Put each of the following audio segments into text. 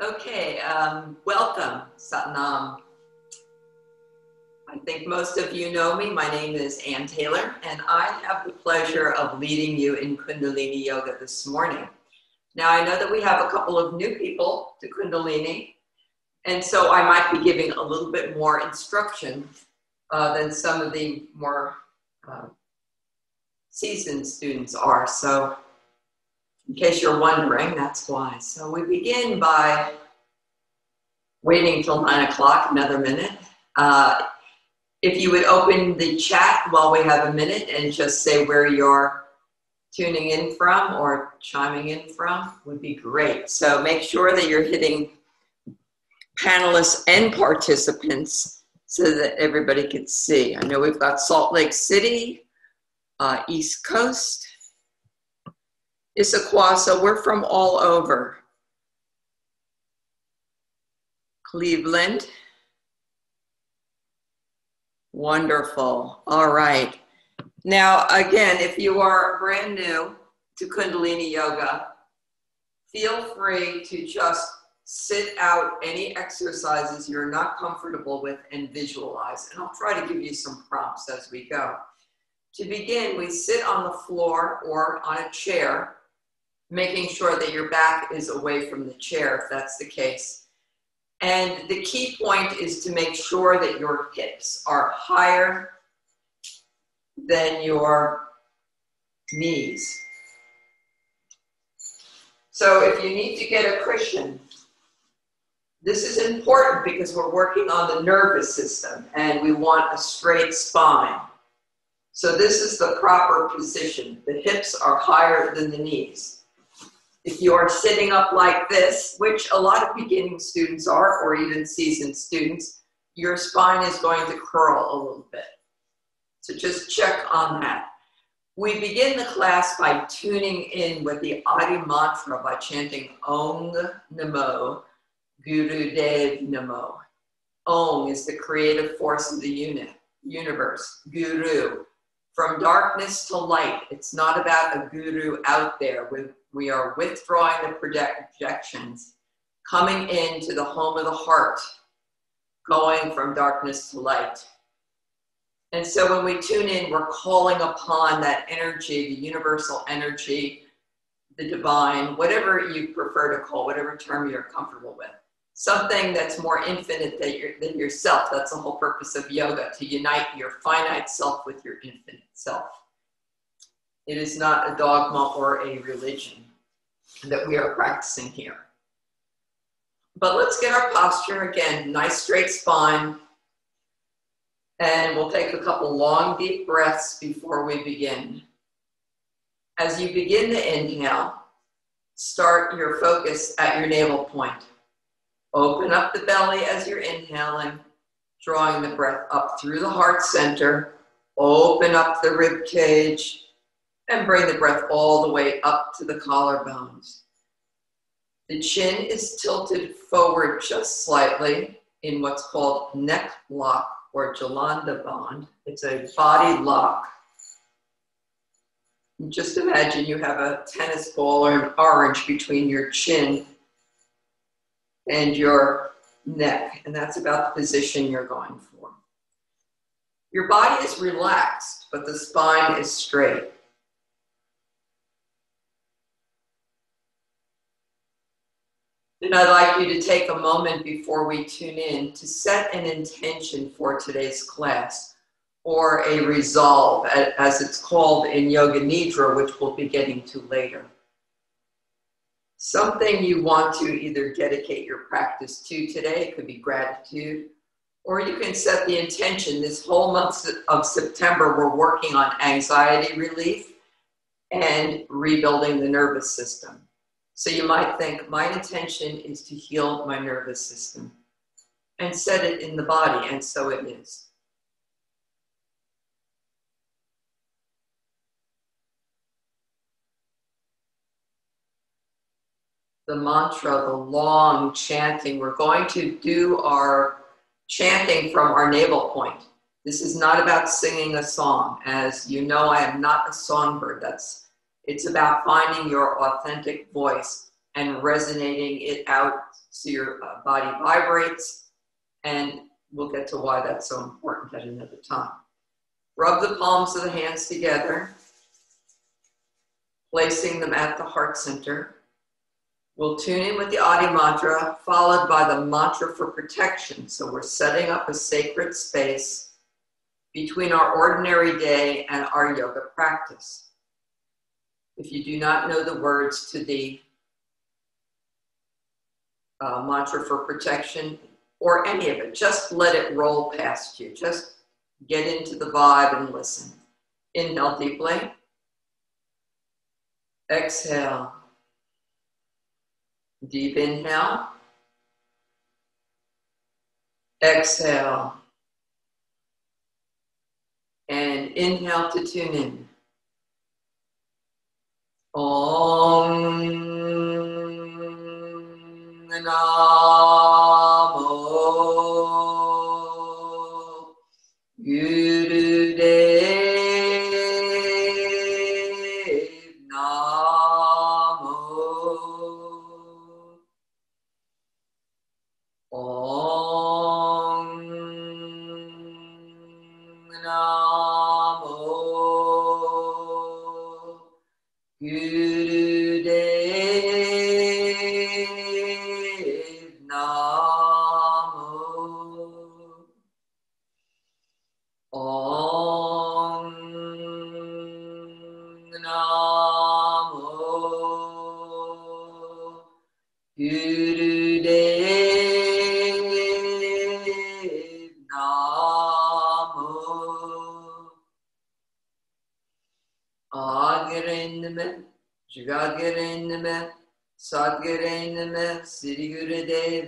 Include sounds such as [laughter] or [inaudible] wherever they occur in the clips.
Okay, um, welcome, Satnam. I think most of you know me. My name is Anne Taylor, and I have the pleasure of leading you in Kundalini Yoga this morning. Now, I know that we have a couple of new people to Kundalini, and so I might be giving a little bit more instruction uh, than some of the more uh, seasoned students are. So in case you're wondering, that's why. So we begin by waiting till nine o'clock, another minute. Uh, if you would open the chat while we have a minute and just say where you're tuning in from or chiming in from would be great. So make sure that you're hitting panelists and participants so that everybody can see. I know we've got Salt Lake City, uh, East Coast, Issaquah, we're from all over. Cleveland. Wonderful. All right. Now, again, if you are brand new to Kundalini Yoga, feel free to just sit out any exercises you're not comfortable with and visualize. And I'll try to give you some prompts as we go. To begin, we sit on the floor or on a chair making sure that your back is away from the chair if that's the case. And the key point is to make sure that your hips are higher than your knees. So if you need to get a cushion, this is important because we're working on the nervous system and we want a straight spine. So this is the proper position. The hips are higher than the knees. If you're sitting up like this, which a lot of beginning students are, or even seasoned students, your spine is going to curl a little bit. So just check on that. We begin the class by tuning in with the Adi mantra by chanting Om Namo Guru Dev Namo. Om is the creative force of the unit, universe. Guru, from darkness to light. It's not about a guru out there with we are withdrawing the projections, coming into the home of the heart, going from darkness to light. And so when we tune in, we're calling upon that energy, the universal energy, the divine, whatever you prefer to call, whatever term you're comfortable with. Something that's more infinite than, your, than yourself. That's the whole purpose of yoga, to unite your finite self with your infinite self. It is not a dogma or a religion that we are practicing here. But let's get our posture again, nice straight spine. And we'll take a couple long, deep breaths before we begin. As you begin the inhale, start your focus at your navel point. Open up the belly as you're inhaling, drawing the breath up through the heart center. Open up the rib cage and bring the breath all the way up to the collarbones. The chin is tilted forward just slightly in what's called neck lock or Jalandhar bandh. It's a body lock. Just imagine you have a tennis ball or an orange between your chin and your neck, and that's about the position you're going for. Your body is relaxed, but the spine is straight. And I'd like you to take a moment before we tune in to set an intention for today's class or a resolve, as it's called in Yoga Nidra, which we'll be getting to later. Something you want to either dedicate your practice to today, it could be gratitude, or you can set the intention. This whole month of September, we're working on anxiety relief and rebuilding the nervous system. So you might think, my intention is to heal my nervous system and set it in the body, and so it is. The mantra, the long chanting, we're going to do our chanting from our navel point. This is not about singing a song. As you know, I am not a songbird. That's it's about finding your authentic voice and resonating it out so your uh, body vibrates, and we'll get to why that's so important at another time. Rub the palms of the hands together, placing them at the heart center. We'll tune in with the Adi mantra, followed by the mantra for protection. So we're setting up a sacred space between our ordinary day and our yoga practice. If you do not know the words to the uh, mantra for protection or any of it, just let it roll past you. Just get into the vibe and listen. Inhale deeply. Exhale. Deep inhale. Exhale. And inhale to tune in. Om Namo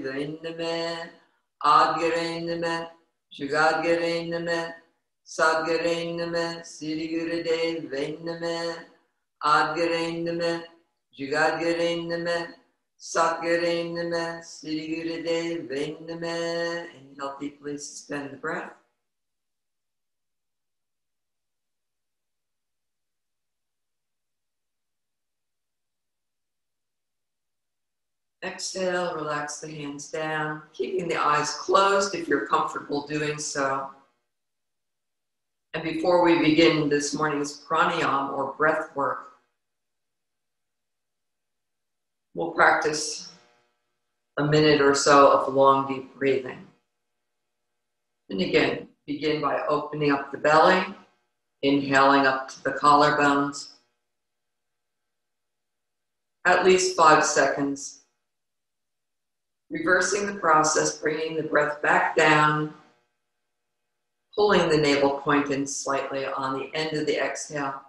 Gurudev Nime, Agrenime, Jagarenime, Sadgarenime, Sri Gurudev Nime, Agrenime, Jagarenime, Sadgarenime, Sri Gurudev Nime. Inhale deeply, suspend the breath. Exhale, relax the hands down, keeping the eyes closed if you're comfortable doing so. And before we begin this morning's pranayam or breath work, we'll practice a minute or so of long, deep breathing. And again, begin by opening up the belly, inhaling up to the collarbones. At least five seconds reversing the process, bringing the breath back down, pulling the navel point in slightly on the end of the exhale,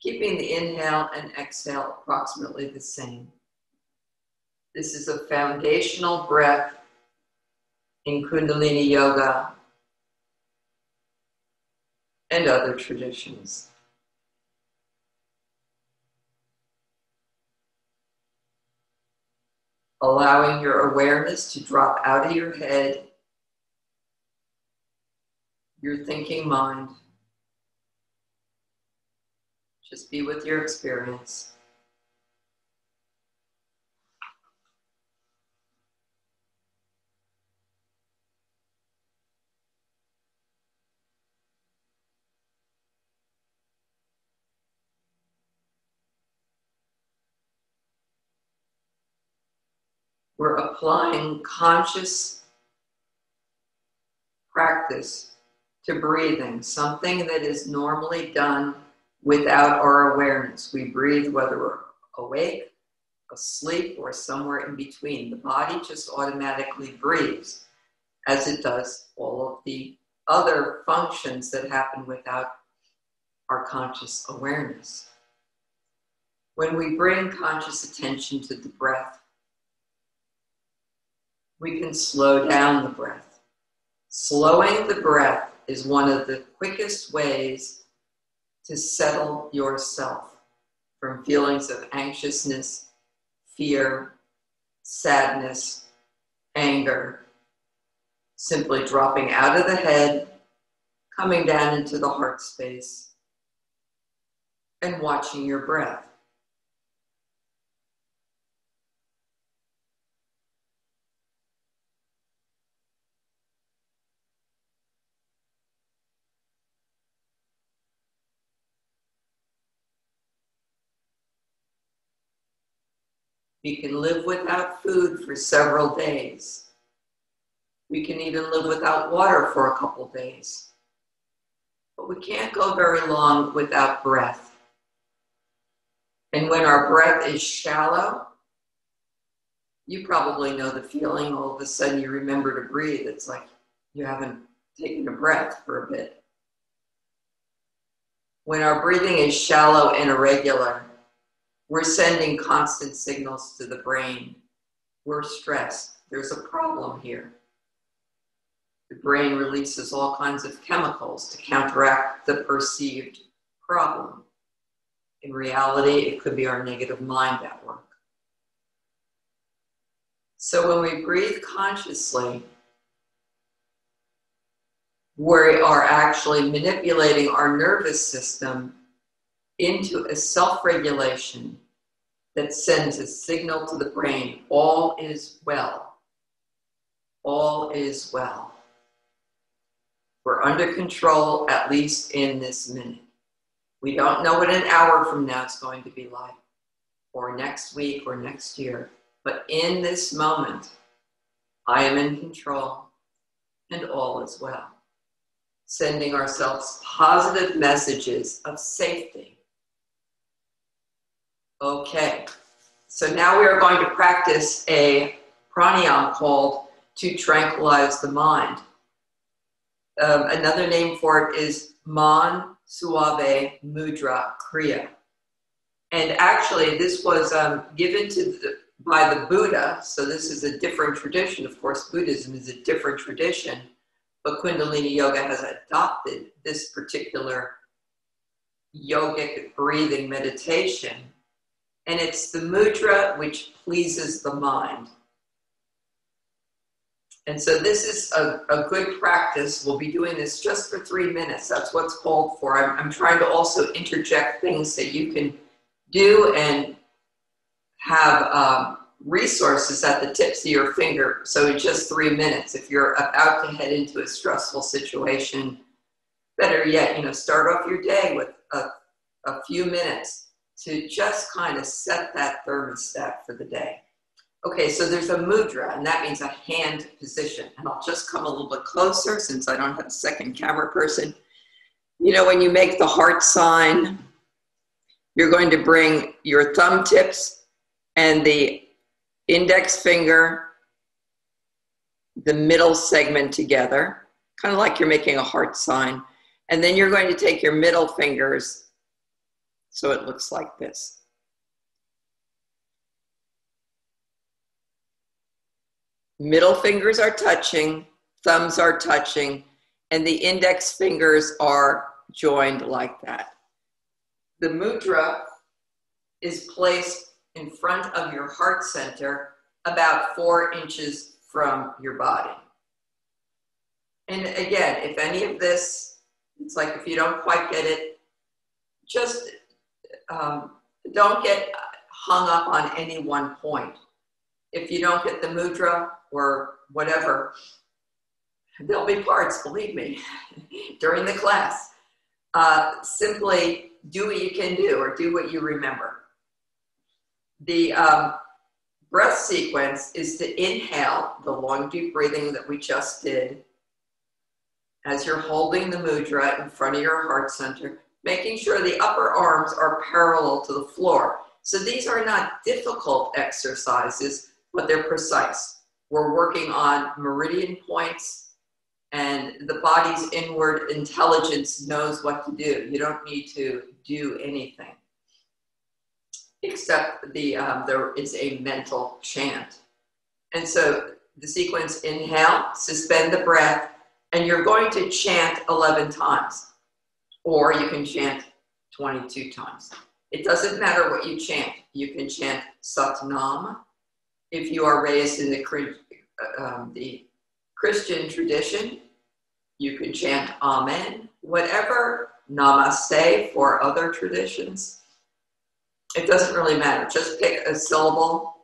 keeping the inhale and exhale approximately the same. This is a foundational breath in Kundalini Yoga and other traditions. Allowing your awareness to drop out of your head, your thinking mind. Just be with your experience. We're applying conscious practice to breathing, something that is normally done without our awareness. We breathe whether we're awake, asleep, or somewhere in between. The body just automatically breathes as it does all of the other functions that happen without our conscious awareness. When we bring conscious attention to the breath, we can slow down the breath. Slowing the breath is one of the quickest ways to settle yourself from feelings of anxiousness, fear, sadness, anger. Simply dropping out of the head, coming down into the heart space, and watching your breath. We can live without food for several days. We can even live without water for a couple days. But we can't go very long without breath. And when our breath is shallow, you probably know the feeling. All of a sudden, you remember to breathe. It's like you haven't taken a breath for a bit. When our breathing is shallow and irregular, we're sending constant signals to the brain. We're stressed. There's a problem here. The brain releases all kinds of chemicals to counteract the perceived problem. In reality, it could be our negative mind at work. So when we breathe consciously, we are actually manipulating our nervous system into a self regulation that sends a signal to the brain all is well. All is well. We're under control, at least in this minute. We don't know what an hour from now is going to be like, or next week, or next year. But in this moment, I am in control, and all is well sending ourselves positive messages of safety. Okay, so now we are going to practice a pranayama called to tranquilize the mind. Um, another name for it is Man Suave Mudra Kriya. And actually, this was um, given to the, by the Buddha, so this is a different tradition. Of course, Buddhism is a different tradition but Kundalini Yoga has adopted this particular yogic breathing meditation. And it's the mudra which pleases the mind. And so this is a, a good practice. We'll be doing this just for three minutes. That's what's called for. I'm, I'm trying to also interject things that you can do and have um, resources at the tips of your finger. So in just three minutes, if you're about to head into a stressful situation, better yet, you know, start off your day with a, a few minutes to just kind of set that thermostat for the day. Okay, so there's a mudra, and that means a hand position. And I'll just come a little bit closer since I don't have a second camera person. You know, when you make the heart sign, you're going to bring your thumb tips and the index finger, the middle segment together, kind of like you're making a heart sign. And then you're going to take your middle fingers so it looks like this. Middle fingers are touching, thumbs are touching, and the index fingers are joined like that. The mudra is placed in front of your heart center, about four inches from your body. And again, if any of this, it's like if you don't quite get it, just um, don't get hung up on any one point. If you don't get the mudra or whatever, there'll be parts, believe me, [laughs] during the class. Uh, simply do what you can do or do what you remember. The um, breath sequence is to inhale the long, deep breathing that we just did as you're holding the mudra in front of your heart center, making sure the upper arms are parallel to the floor. So these are not difficult exercises, but they're precise. We're working on meridian points, and the body's inward intelligence knows what to do. You don't need to do anything except the um, there is a mental chant. And so the sequence inhale, suspend the breath, and you're going to chant 11 times, or you can chant 22 times. It doesn't matter what you chant. You can chant Satnam if you are raised in the, um, the Christian tradition. You can chant Amen, whatever Namaste for other traditions it doesn't really matter. Just pick a syllable.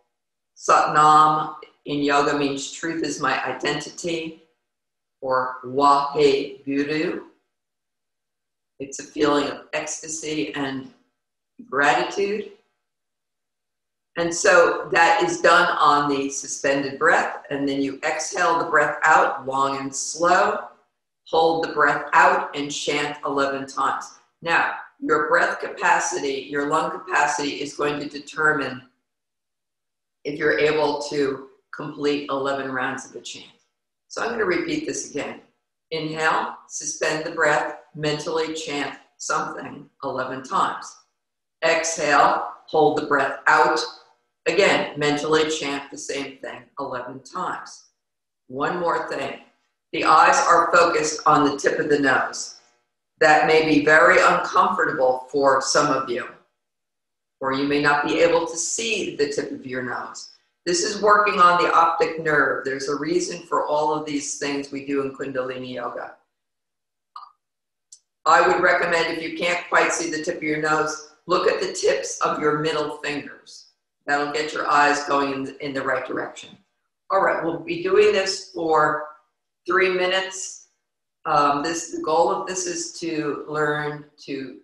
Satnam in yoga means truth is my identity, or Wahe Guru. It's a feeling of ecstasy and gratitude. And so that is done on the suspended breath, and then you exhale the breath out long and slow. Hold the breath out and chant 11 times. Now, your breath capacity, your lung capacity is going to determine if you're able to complete 11 rounds of a chant. So I'm going to repeat this again. Inhale, suspend the breath, mentally chant something 11 times. Exhale, hold the breath out. Again, mentally chant the same thing 11 times. One more thing. The eyes are focused on the tip of the nose. That may be very uncomfortable for some of you, or you may not be able to see the tip of your nose. This is working on the optic nerve. There's a reason for all of these things we do in Kundalini Yoga. I would recommend if you can't quite see the tip of your nose, look at the tips of your middle fingers. That'll get your eyes going in the, right direction. All right, we'll be doing this for three minutes. Um, this the goal of this is to learn to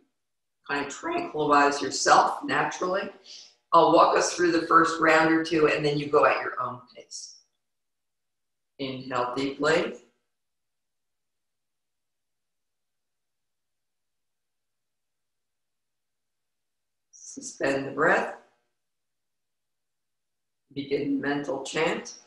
kind of tranquilize yourself naturally. I'll walk us through the first round or two, and then you go at your own pace. Inhale deeply. Suspend the breath. Begin mental chant.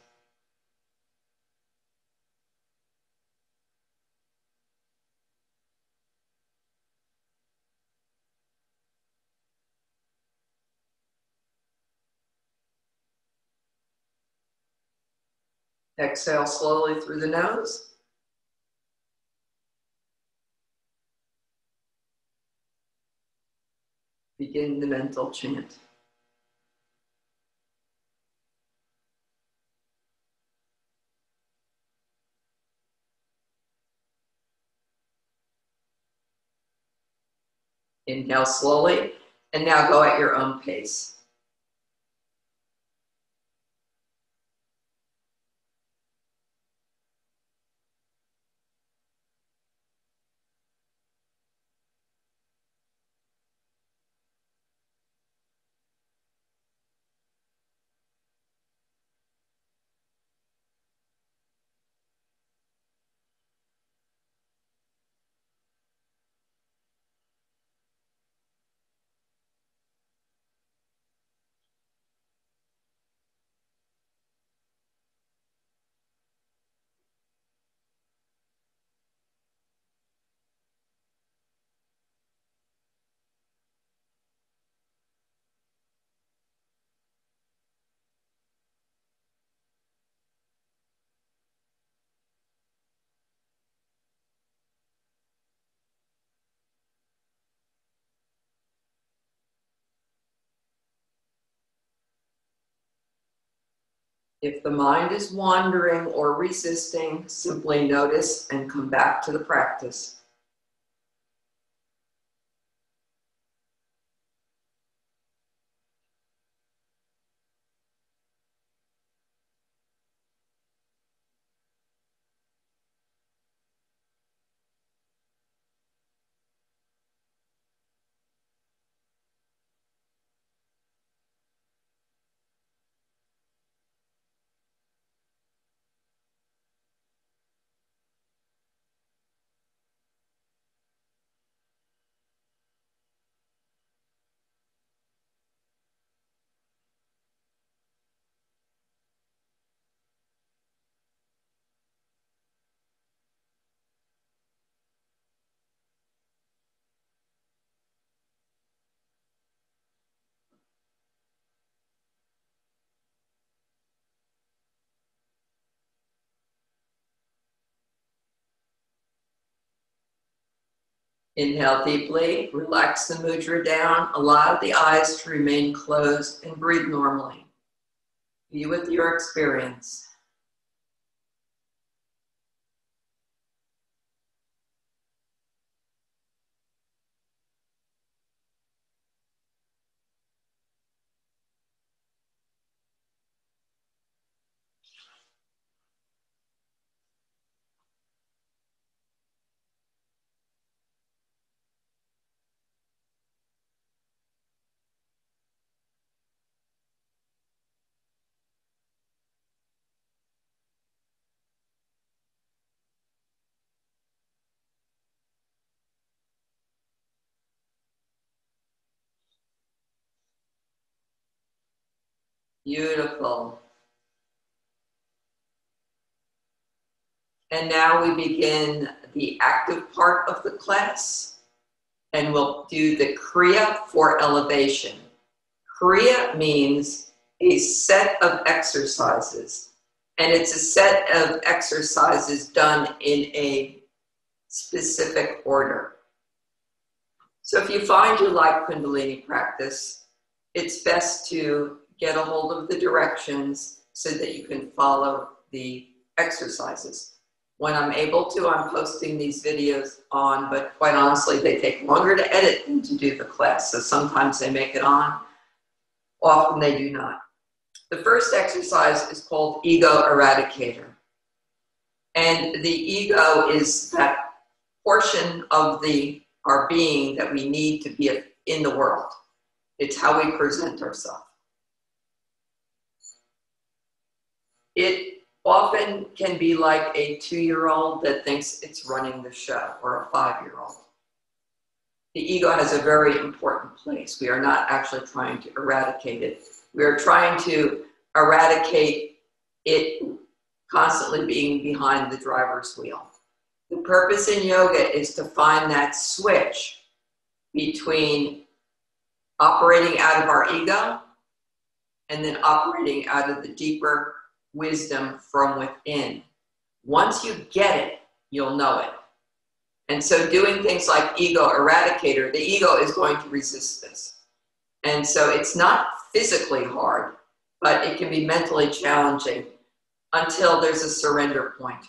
Exhale slowly through the nose. Begin the mental chant. Inhale slowly, and now go at your own pace. If the mind is wandering or resisting, simply notice and come back to the practice. Inhale deeply, relax the mudra down, allow the eyes to remain closed, and breathe normally. Be with your experience. Beautiful. And now we begin the active part of the class. And we'll do the Kriya for elevation. Kriya means a set of exercises. And it's a set of exercises done in a specific order. So if you find you like Kundalini practice, it's best to get a hold of the directions so that you can follow the exercises. When I'm able to, I'm posting these videos on, but quite honestly, they take longer to edit than to do the class. So sometimes they make it on, often they do not. The first exercise is called Ego Eradicator. And the ego is that portion of the our being that we need to be in the world. It's how we present ourselves. It often can be like a two year old that thinks it's running the show or a five year old. The ego has a very important place. We are not actually trying to eradicate it, we are trying to eradicate it constantly being behind the driver's wheel. The purpose in yoga is to find that switch between operating out of our ego and then operating out of the deeper wisdom from within. Once you get it, you'll know it. And so, doing things like ego eradicator, the ego is going to resist this. And so, it's not physically hard, but it can be mentally challenging until there's a surrender point.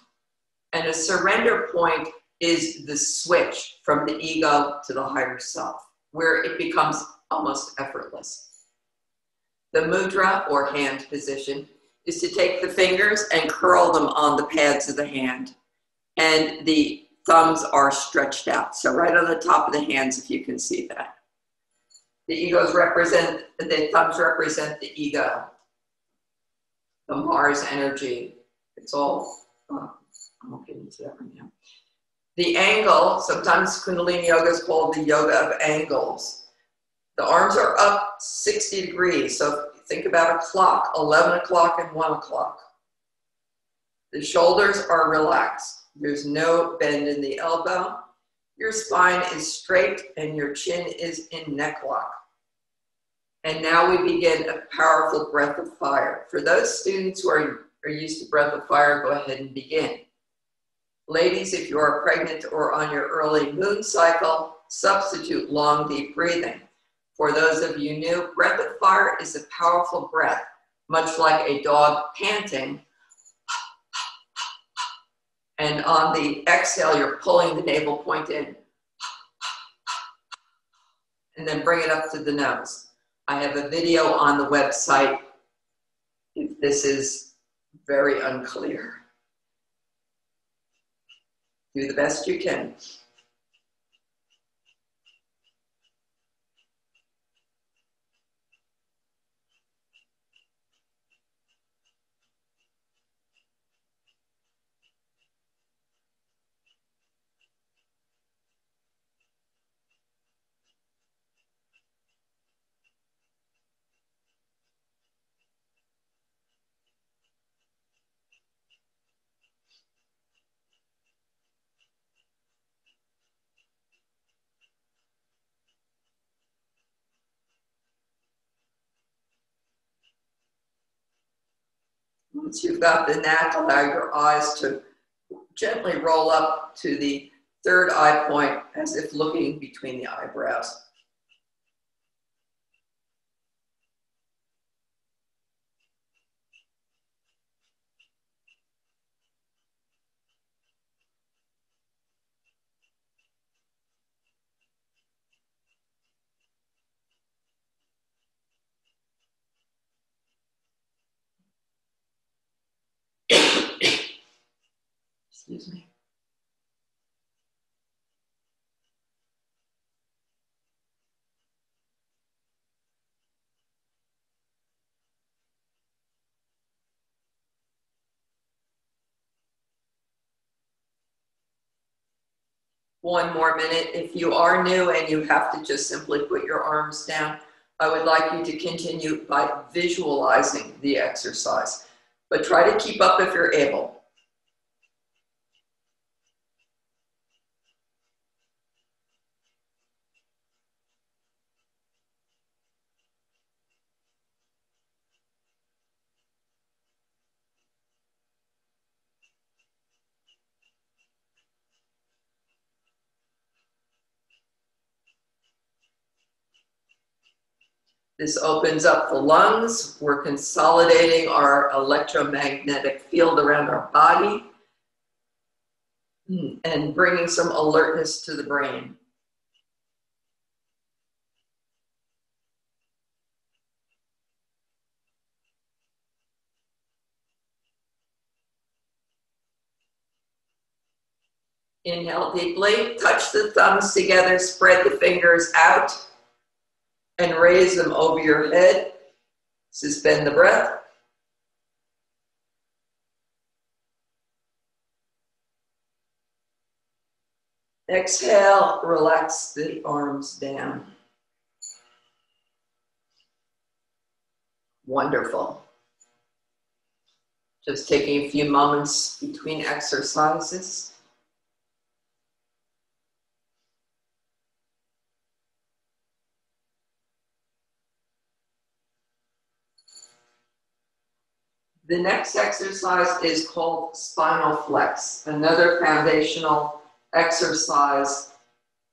And a surrender point is the switch from the ego to the higher self, where it becomes almost effortless. The mudra or hand position is to take the fingers and curl them on the pads of the hand. And the thumbs are stretched out. So right on the top of the hands, if you can see that. The egos represent, the thumbs represent the ego, the Mars energy. It's all, uh, I won't get into that right now. The angle, sometimes Kundalini Yoga is called the yoga of angles. The arms are up 60 degrees. So think about a clock 11 o'clock and 1 o'clock. The shoulders are relaxed. There's no bend in the elbow. Your spine is straight and your chin is in neck lock. And now we begin a powerful breath of fire. For those students who are, are used to breath of fire, go ahead and begin. Ladies, if you are pregnant or on your early moon cycle, substitute long, deep breathing. For those of you new, breath of fire is a powerful breath, much like a dog panting. And on the exhale, you're pulling the navel point in. And then bring it up to the nose. I have a video on the website if this is very unclear. Do the best you can. Once you've got the knack, allow your eyes to gently roll up to the third eye point as if looking between the eyebrows. Excuse me. One more minute. If you are new and you have to just simply put your arms down, I would like you to continue by visualizing the exercise, but try to keep up if you're able. This opens up the lungs. We're consolidating our electromagnetic field around our body hmm, and bringing some alertness to the brain. Inhale deeply, touch the thumbs together, spread the fingers out and raise them over your head. Suspend the breath. Exhale, relax the arms down. Wonderful. Just taking a few moments between exercises. The next exercise is called spinal flex, another foundational exercise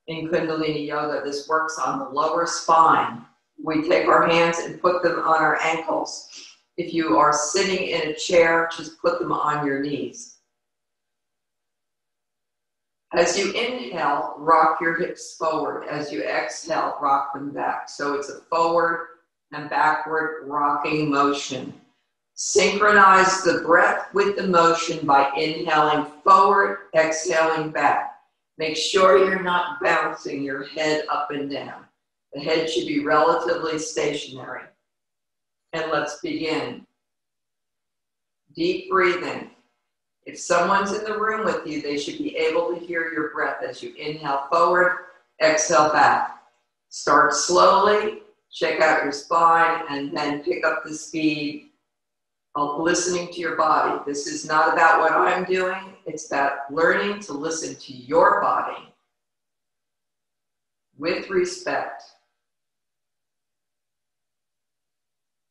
in Kundalini Yoga. This works on the lower spine. We take our hands and put them on our ankles. If you are sitting in a chair, just put them on your knees. As you inhale, rock your hips forward. As you exhale, rock them back. So it's a forward and backward rocking motion. Synchronize the breath with the motion by inhaling forward, exhaling back. Make sure you're not bouncing your head up and down. The head should be relatively stationary. And let's begin. Deep breathing. If someone's in the room with you, they should be able to hear your breath as you inhale forward, exhale back. Start slowly, check out your spine, and then pick up the speed of listening to your body. This is not about what I'm doing, it's about learning to listen to your body with respect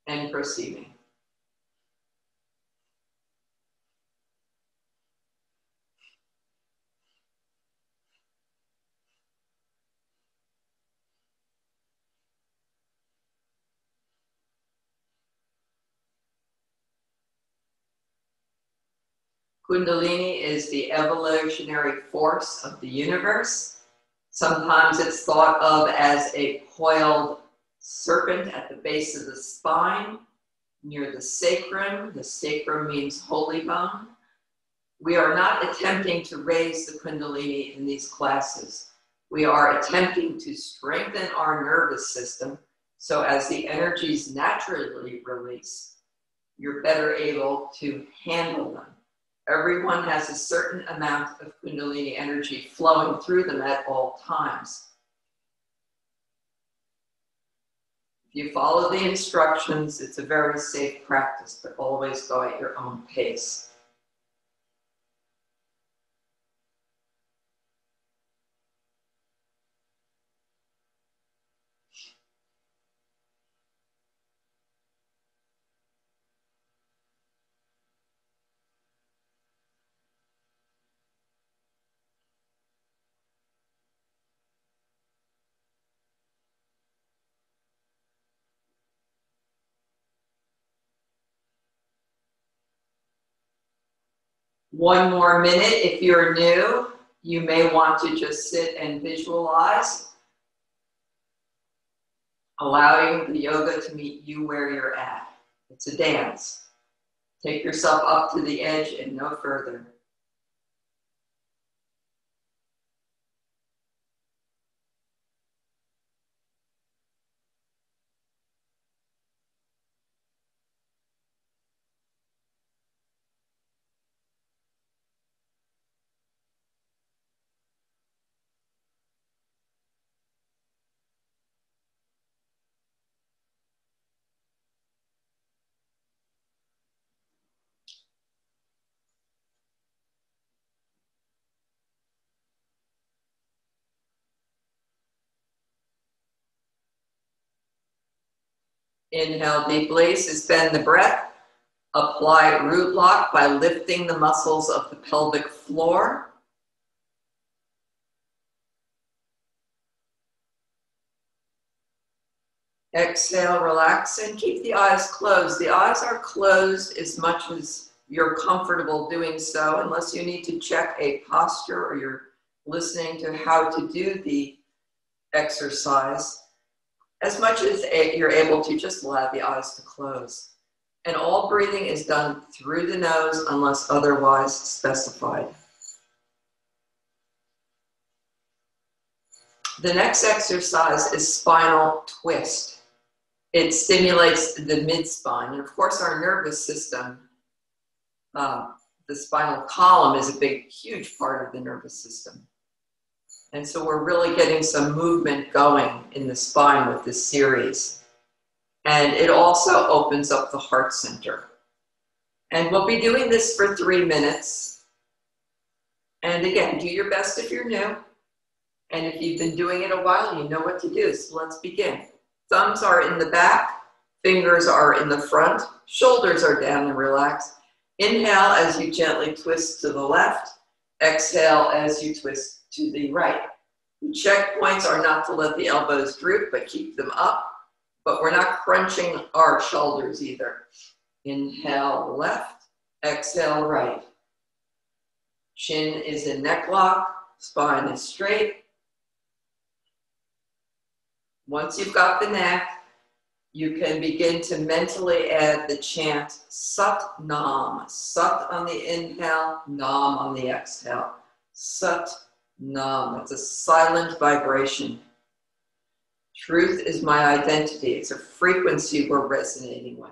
and proceeding. Kundalini is the evolutionary force of the universe. Sometimes it's thought of as a coiled serpent at the base of the spine near the sacrum. The sacrum means holy bone. We are not attempting to raise the Kundalini in these classes. We are attempting to strengthen our nervous system so as the energies naturally release, you're better able to handle them. Everyone has a certain amount of Kundalini energy flowing through them at all times. If you follow the instructions, it's a very safe practice, but always go at your own pace. One more minute. If you're new, you may want to just sit and visualize, allowing the yoga to meet you where you're at. It's a dance. Take yourself up to the edge and no further. Inhale deeply, suspend the breath. Apply root lock by lifting the muscles of the pelvic floor. Exhale, relax, and keep the eyes closed. The eyes are closed as much as you're comfortable doing so, unless you need to check a posture or you're listening to how to do the exercise. As much as you're able to, just allow the eyes to close. And all breathing is done through the nose unless otherwise specified. The next exercise is spinal twist it stimulates the mid spine. And of course, our nervous system, uh, the spinal column is a big, huge part of the nervous system. And so we're really getting some movement going in the spine with this series. And it also opens up the heart center. And we'll be doing this for three minutes. And again, do your best if you're new. And if you've been doing it a while, you know what to do. So let's begin. Thumbs are in the back, fingers are in the front, shoulders are down and relaxed. Inhale as you gently twist to the left. Exhale as you twist to the right. The checkpoints are not to let the elbows droop, but keep them up. But we're not crunching our shoulders either. Inhale left, exhale right. Chin is in neck lock, spine is straight, once you've got the neck, you can begin to mentally add the chant Sat Nam. Sat on the inhale, Nam on the exhale. Sat Nam. It's a silent vibration. Truth is my identity. It's a frequency we're resonating with.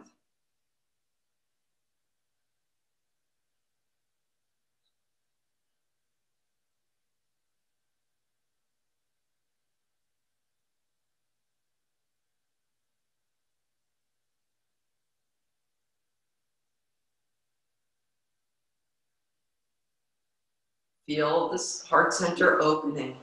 Feel this heart center opening.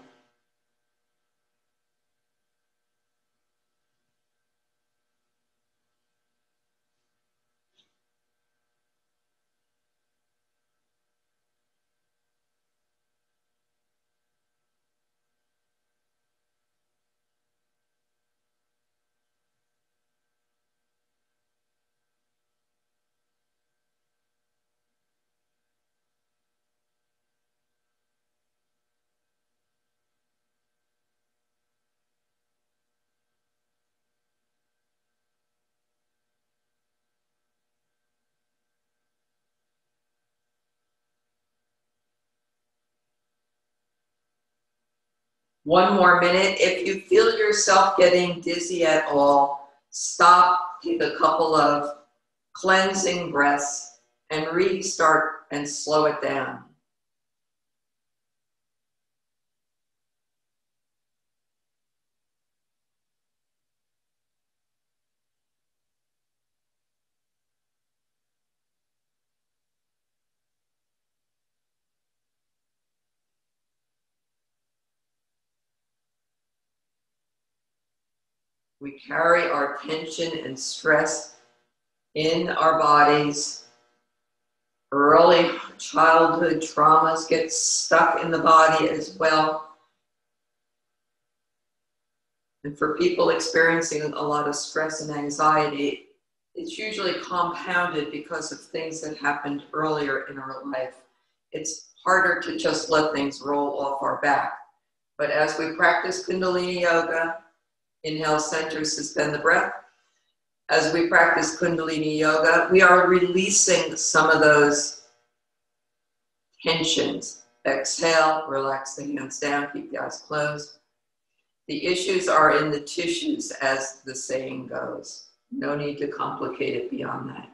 One more minute. If you feel yourself getting dizzy at all, stop, take a couple of cleansing breaths, and restart and slow it down. We carry our tension and stress in our bodies. Early childhood traumas get stuck in the body as well. And for people experiencing a lot of stress and anxiety, it's usually compounded because of things that happened earlier in our life. It's harder to just let things roll off our back. But as we practice Kundalini Yoga, Inhale, center, suspend the breath. As we practice Kundalini Yoga, we are releasing some of those tensions. Exhale, relax the hands down, keep the eyes closed. The issues are in the tissues, as the saying goes. No need to complicate it beyond that.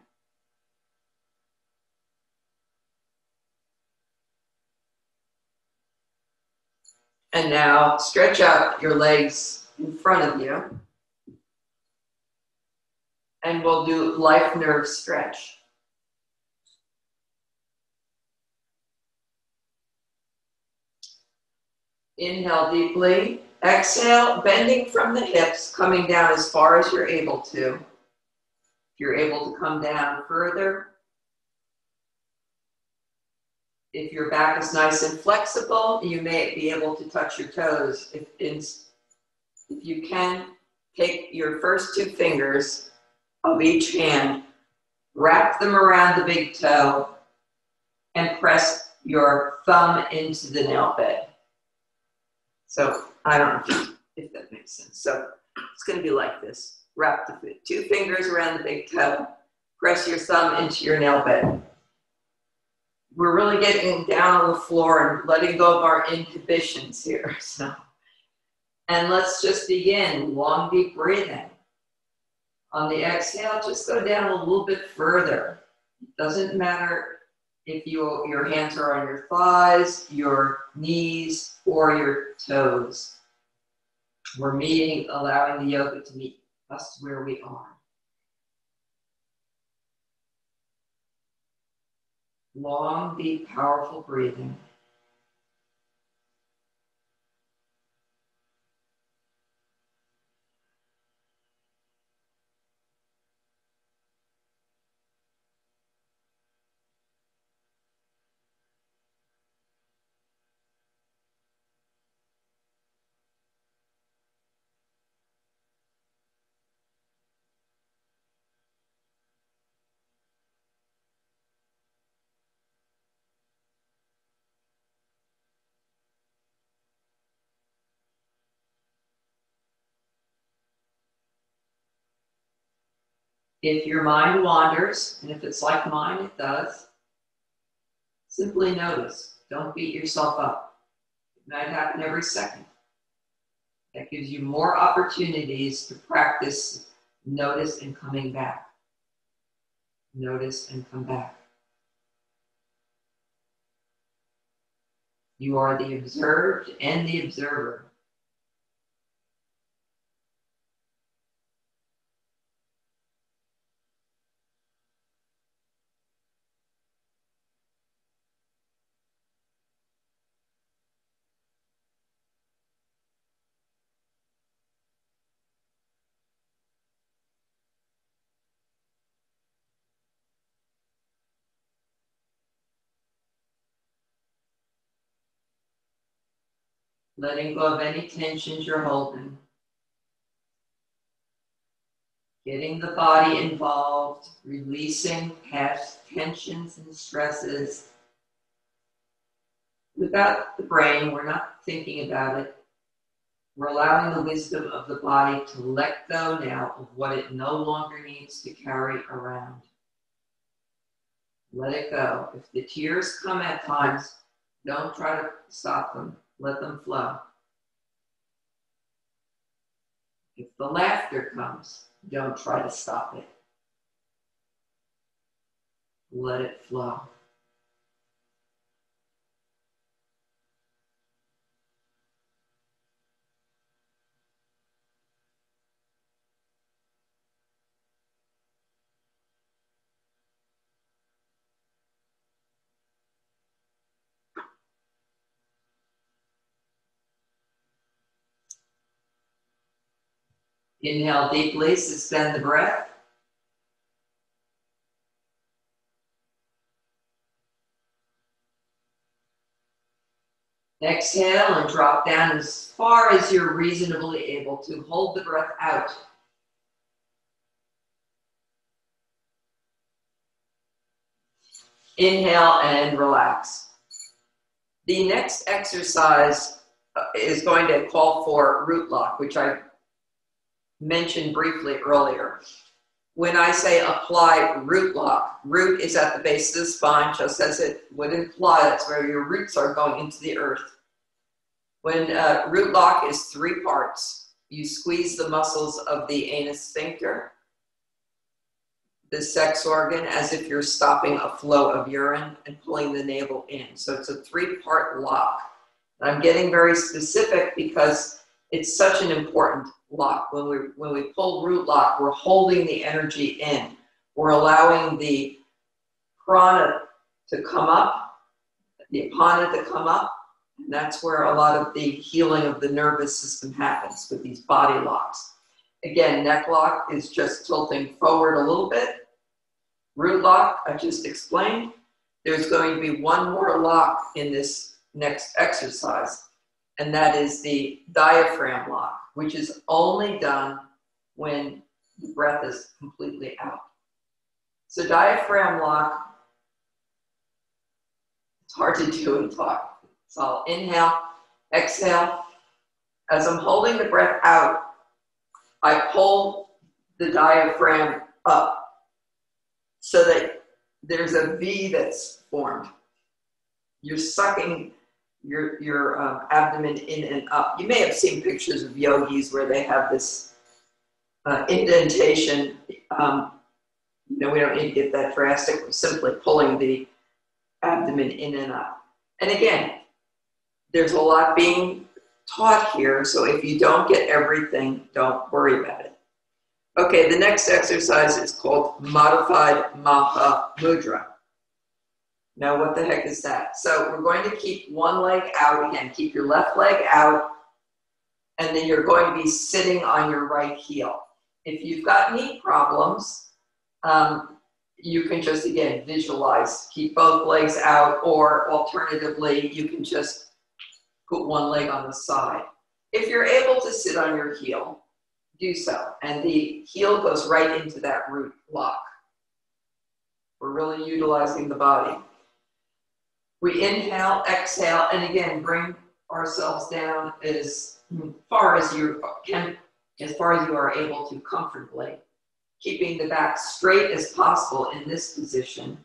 And now stretch out your legs in front of you. And we'll do life nerve stretch. Inhale deeply. Exhale, bending from the hips, coming down as far as you're able to. If you're able to come down further, if your back is nice and flexible, you may be able to touch your toes. If, if you can, take your first two fingers of each hand, wrap them around the big toe, and press your thumb into the nail bed. So I don't know if that makes sense. So it's going to be like this. Wrap the two fingers around the big toe, press your thumb into your nail bed. We're really getting down on the floor and letting go of our inhibitions here. [laughs] So, and let's just begin. Long, deep breathing. On the exhale, just go down a little bit further. It doesn't matter if you, your hands are on your thighs, your knees, or your toes. We're meeting, allowing the yoga to meet us where we are. Long, deep, powerful breathing. If your mind wanders, and if it's like mine, it does, simply notice. Don't beat yourself up. It might happen every second. That gives you more opportunities to practice notice and coming back. Notice and come back. You are the observed and the observer. Letting go of any tensions you're holding. Getting the body involved, releasing past tensions and stresses. Without the brain, we're not thinking about it. We're allowing the wisdom of the body to let go now of what it no longer needs to carry around. Let it go. If the tears come at times, don't try to stop them. Let them flow. If the laughter comes, don't try to stop it. Let it flow. Inhale deeply, suspend the breath. Exhale and drop down as far as you're reasonably able to. Hold the breath out. Inhale and relax. The next exercise is going to call for root lock, which I mentioned briefly earlier. When I say apply root lock, root is at the base of the spine, just as it would imply that's where your roots are going into the earth. When uh, root lock is three parts, you squeeze the muscles of the anus sphincter, the sex organ, as if you're stopping a flow of urine and pulling the navel in. So it's a three part lock. I'm getting very specific because it's such an important lock. When we when we pull root lock, we're holding the energy in. We're allowing the prana to come up, the apana to come up, and that's where a lot of the healing of the nervous system happens with these body locks. Again, neck lock is just tilting forward a little bit. Root lock, I just explained. There's going to be one more lock in this next exercise, and that is the diaphragm lock, which is only done when the breath is completely out. So diaphragm lock, it's hard to do and talk. So I'll inhale, exhale. As I'm holding the breath out, I pull the diaphragm up so that there's a V that's formed. You're sucking your, your um, abdomen in and up. You may have seen pictures of yogis where they have this uh, indentation. Um, you know, we don't need to get that drastic. We're simply pulling the abdomen in and up. And again, there's a lot being taught here, so if you don't get everything, don't worry about it. Okay, the next exercise is called Modified Maha Mudra. Now, what the heck is that? So we're going to keep one leg out again. Keep your left leg out, and then you're going to be sitting on your right heel. If you've got knee problems, um, you can just, again, visualize, keep both legs out, or alternatively, you can just put one leg on the side. If you're able to sit on your heel, do so. And the heel goes right into that root lock. We're really utilizing the body. We inhale, exhale, and again, bring ourselves down as far as you can, as far as you are able to comfortably, keeping the back straight as possible in this position.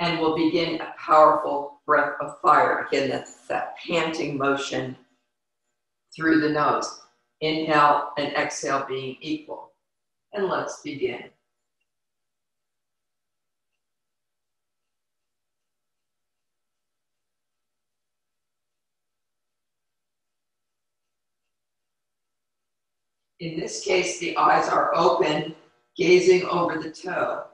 And we'll begin a powerful breath of fire. Again, that's that panting motion through the nose. Inhale and exhale being equal. And let's begin. In this case, the eyes are open, gazing over the toe.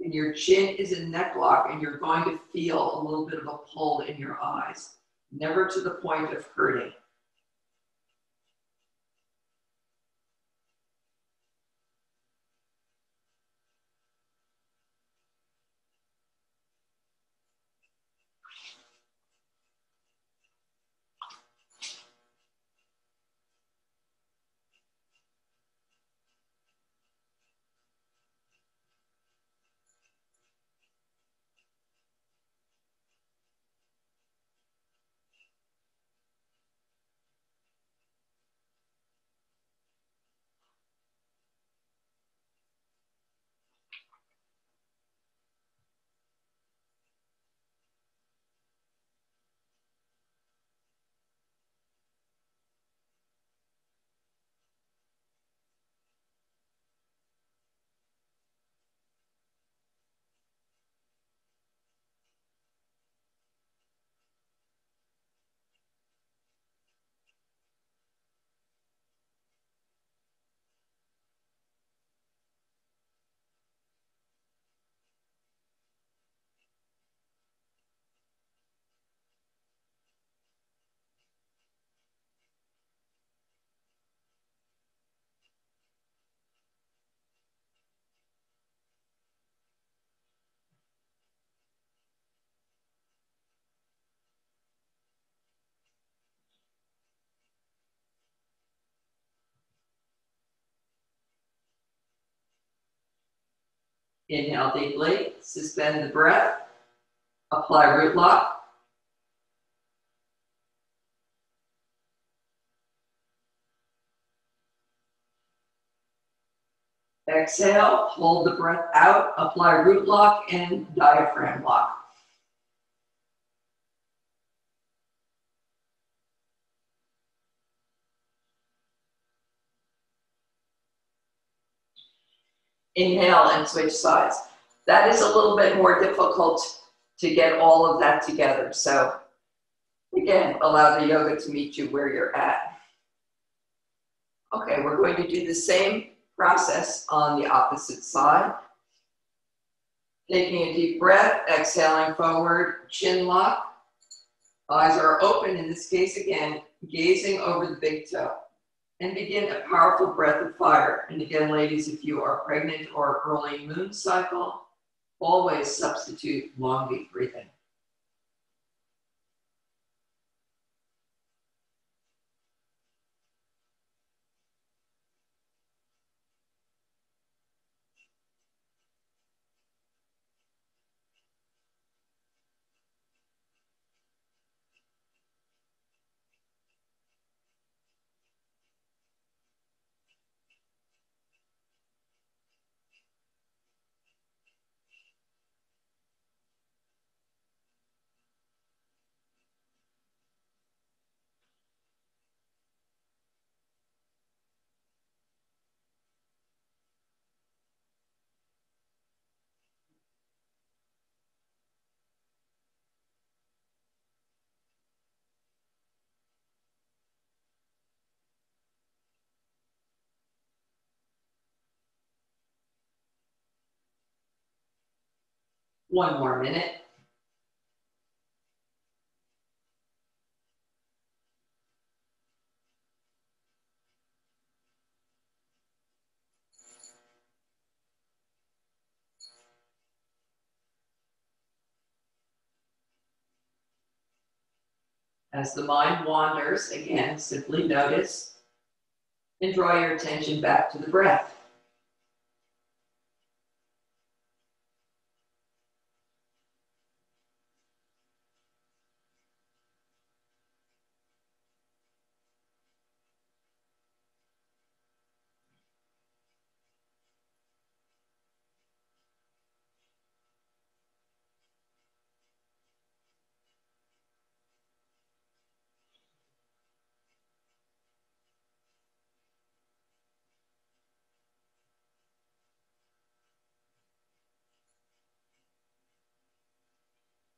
And your chin is in neck lock, and you're going to feel a little bit of a pull in your eyes, never to the point of hurting. Inhale deeply, suspend the breath, apply root lock. Exhale, hold the breath out, apply root lock and diaphragm lock. Inhale and switch sides. That is a little bit more difficult to get all of that together. So again, allow the yoga to meet you where you're at. Okay, we're going to do the same process on the opposite side. Taking a deep breath, exhaling forward, chin lock. Eyes are open in this case again, gazing over the big toe. And begin a powerful breath of fire. And again, ladies, if you are pregnant or early moon cycle, always substitute long deep breathing. One more minute. As the mind wanders, again, simply notice and draw your attention back to the breath.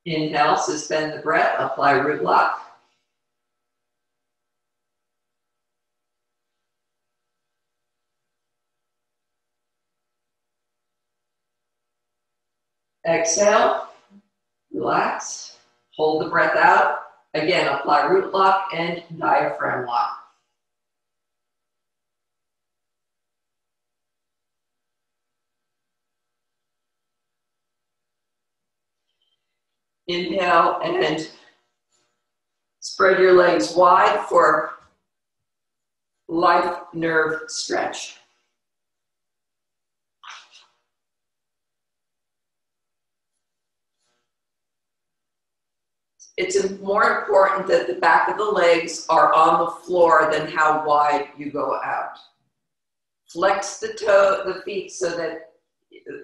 Inhale, suspend the breath, apply root lock. Exhale, relax, hold the breath out. Again, apply root lock and diaphragm lock. Inhale and spread your legs wide for life nerve stretch. It's more important that the back of the legs are on the floor than how wide you go out. Flex the toe, the feet so that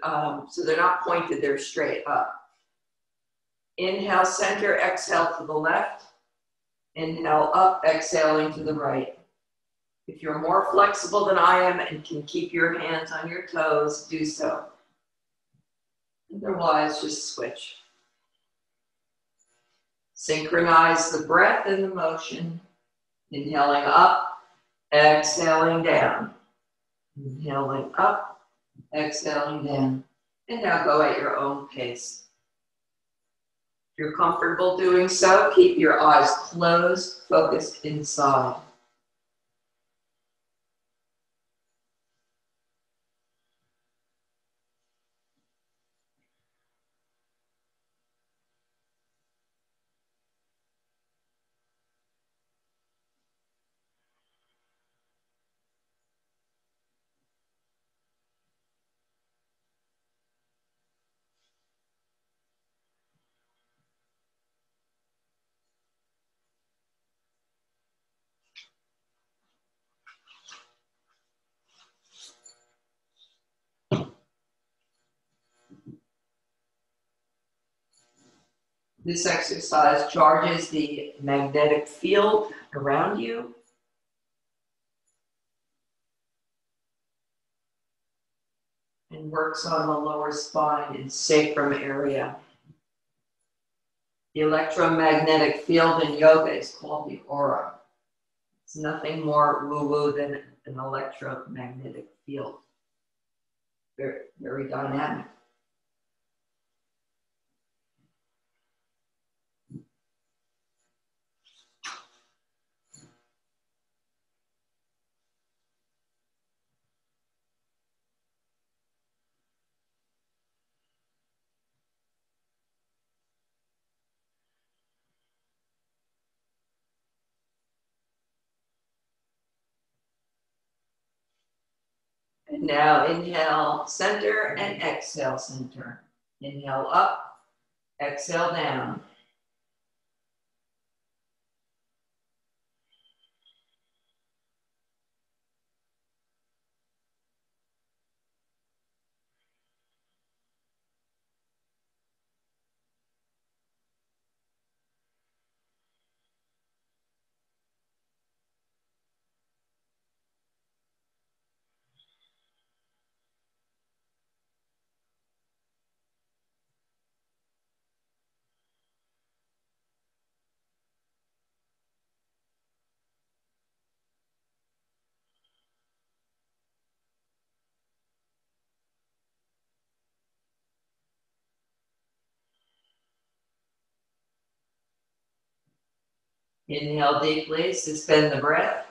um, so they're not pointed, they're straight up. Inhale, center, exhale to the left. Inhale up, exhaling to the right. If you're more flexible than I am and can keep your hands on your toes, do so. Otherwise, just switch. Synchronize the breath and the motion. Inhaling up, exhaling down. Inhaling up, exhaling down. And now go at your own pace. You're comfortable doing so, keep your eyes closed, focused inside. This exercise charges the magnetic field around you. And works on the lower spine and sacrum area. The electromagnetic field in yoga is called the aura. It's nothing more woo woo than an electromagnetic field. Very, very dynamic. Now inhale center and exhale center. Inhale up, exhale down. Inhale deeply, suspend the breath.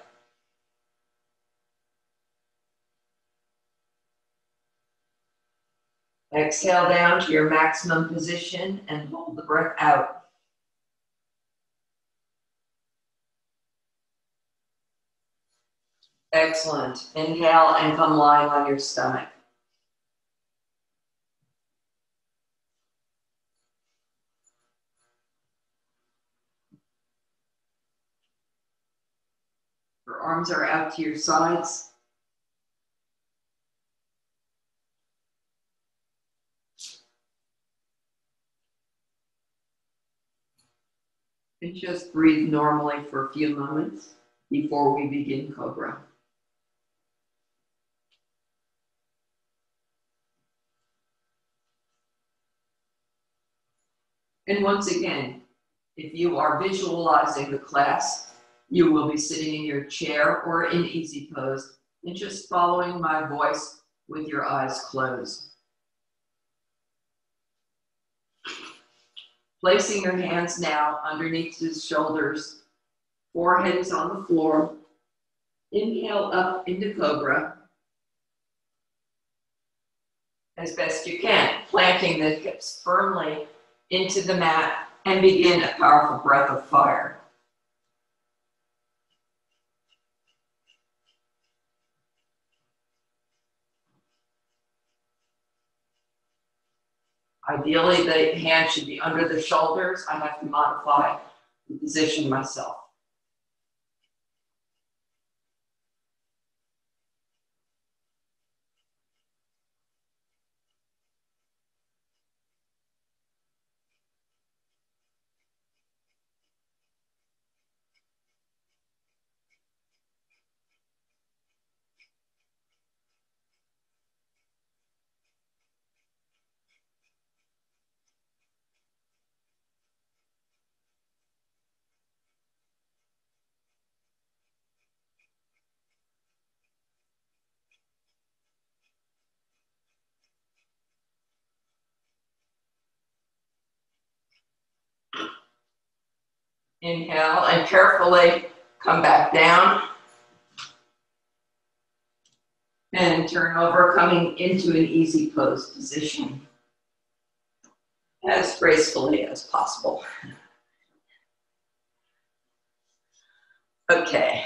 Exhale down to your maximum position and hold the breath out. Excellent. Inhale and come lying on your stomach. Your arms are out to your sides. And just breathe normally for a few moments before we begin Cobra. And once again, if you are visualizing the class, you will be sitting in your chair or in easy pose and just following my voice with your eyes closed. Placing your hands now underneath his shoulders, forehead is on the floor. Inhale up into Cobra as best you can, planting the hips firmly into the mat and begin a powerful breath of fire. Ideally, the hand should be under the shoulders. I have to modify the position myself. Inhale and carefully come back down. And turn over, coming into an easy pose position as gracefully as possible. Okay.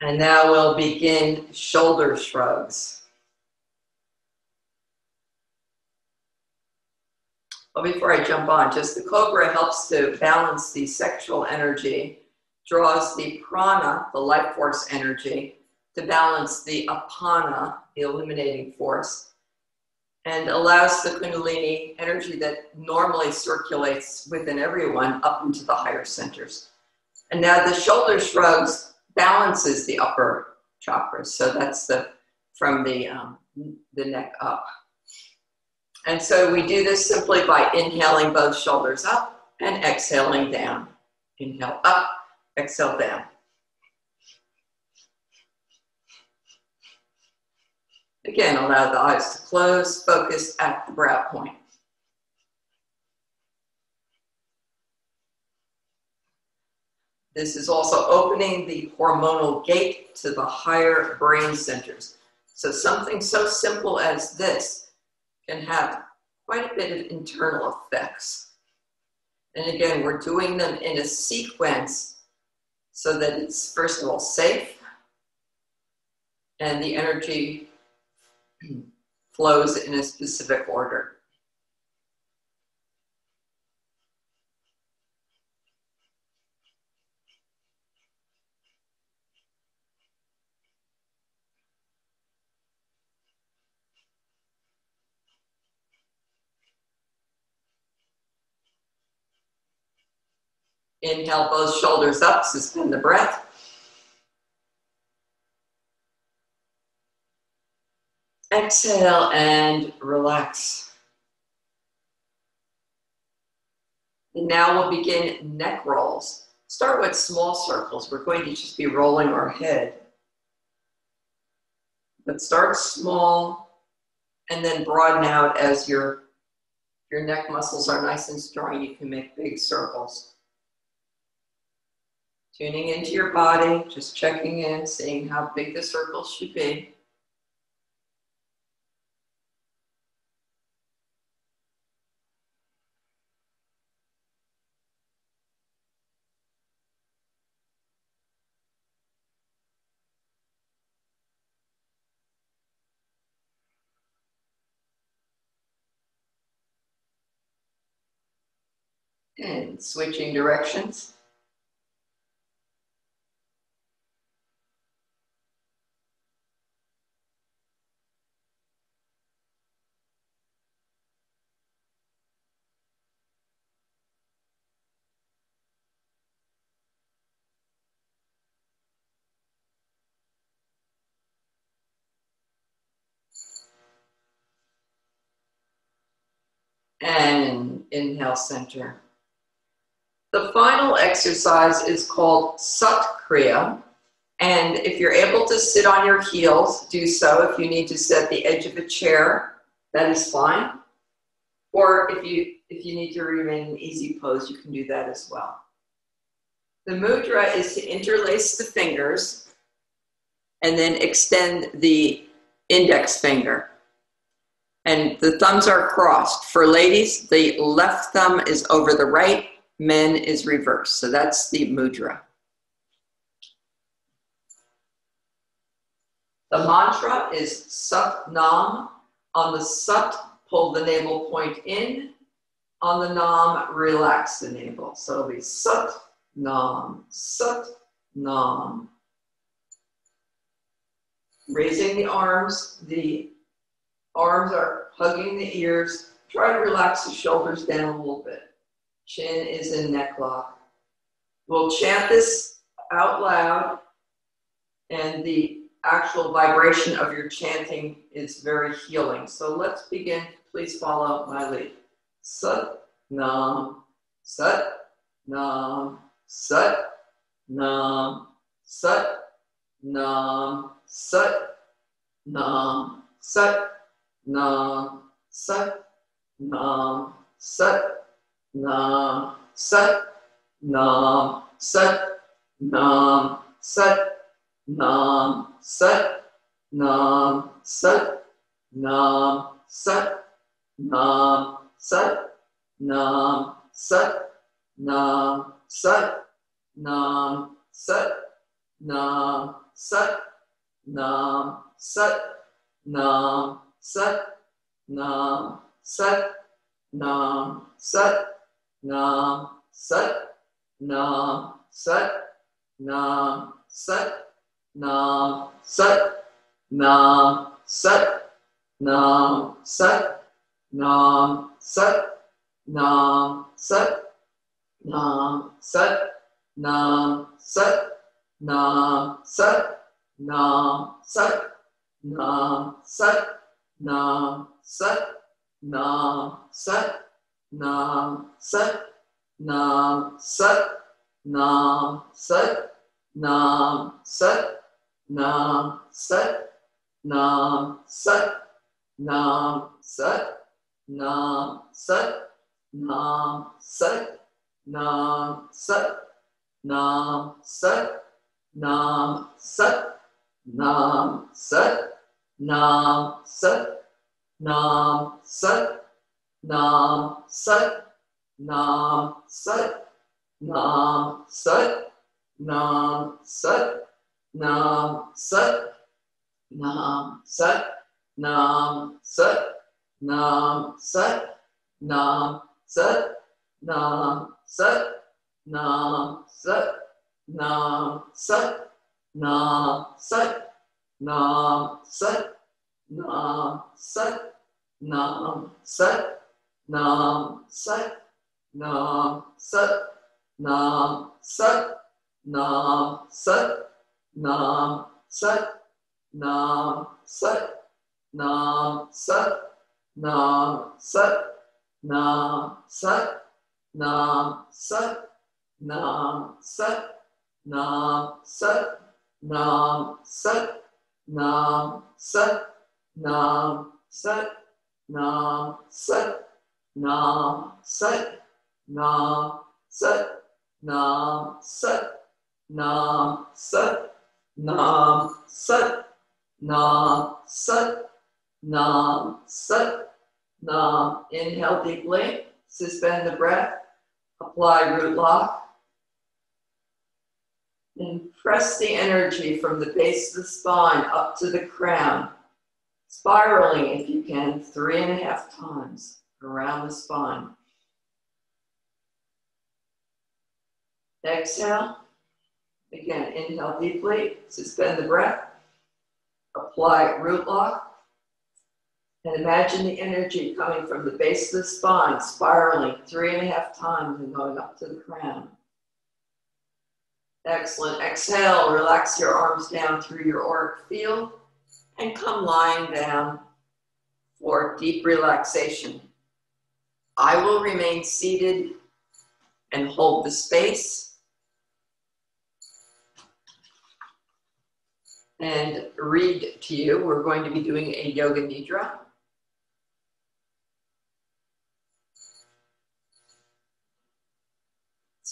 And now we'll begin shoulder shrugs. Well, before I jump on, just the cobra helps to balance the sexual energy, draws the prana, the life force energy, to balance the apana, the illuminating force, and allows the kundalini energy that normally circulates within everyone up into the higher centers. And now the shoulder shrugs balances the upper chakras. So that's the from the um, the neck up. And so we do this simply by inhaling both shoulders up and exhaling down. Inhale up, exhale down. Again, allow the eyes to close, focus at the brow point. This is also opening the hormonal gate to the higher brain centers. So something so simple as this can have quite a bit of internal effects. And again, we're doing them in a sequence so that it's, first of all, safe and the energy [clears throat] flows in a specific order. Inhale, both shoulders up, suspend the breath. Exhale and relax. And now we'll begin neck rolls. Start with small circles. We're going to just be rolling our head. But start small and then broaden out as your, your neck muscles are nice and strong. You can make big circles. Tuning into your body, just checking in, seeing how big the circles should be. And switching directions. And inhale center. The final exercise is called Sat Kriya. And if you're able to sit on your heels, do so. If you need to sit at the edge of a chair, that is fine. Or if you if you need to remain in easy pose, you can do that as well. The mudra is to interlace the fingers and then extend the index finger and the thumbs are crossed. For ladies, the left thumb is over the right, men is reversed. So that's the mudra. The mantra is Sat Nam. On the Sat, pull the navel point in. On the Nam, relax the navel. So it'll be Sat Nam, Sat Nam. Raising the arms, the Arms are hugging the ears. Try to relax the shoulders down a little bit. Chin is in neck lock. We'll chant this out loud, and the actual vibration of your chanting is very healing. So let's begin. Please follow my lead. Sat Nam, Sat Nam, Sat Nam, Sat Nam, Sat Nam, Sat nam, sat, nam, sat, nam, sat, nam, sat, nam, sat, nam, sat, nam, sat, nam, sat, nam, sat, nam, sat, nam, sat, nam, sat, nam, sat, nam, sat, nam, sat nam sat nam sat nam sat nam sat nam sat nam sat nam sat nam sat nam sat nam sat nam sat nam sat nam sat nam sat nam sat nam sat nam sat nam sat nam sat nam sat nam sat nam sat nam sat nam sat nam sat nam sat nam sat nam sat nam sat nam sat nam sat nam sat nam sat nam sat nam sat nam sat nam sat Nam Sat, Nam Sat, Nam Sat, Nam Sat, Nam Sat, Nam Sat, Nam Sat, Nam Sat, Nam Sat, Nam Sat, Nam Sat, Nam Sat, Nam Sat, Nam Sat, Nam Sat, Nam Sat, Nam Sat, Nam Sat, Nam Sat, Nam Sat, Nam Sat, Nam Sat, Nam Sat, Nam Sat, Nam Sat, Nam Sat, Nam Sat, Nam Sat, Nam Sat, Nam Sat, Nam Sat, Nam Sat, Nam Sat, Nam Sat, Nam. Inhale deeply, suspend the breath, apply root lock, press the energy from the base of the spine up to the crown, spiraling if you can, three and a half times around the spine. Exhale. Again, inhale deeply, suspend the breath, apply root lock, and imagine the energy coming from the base of the spine, spiraling three and a half times and going up to the crown. Excellent. Exhale, relax your arms down through your auric field and come lying down for deep relaxation. I will remain seated and hold the space. and read to you. We're going to be doing a yoga nidra.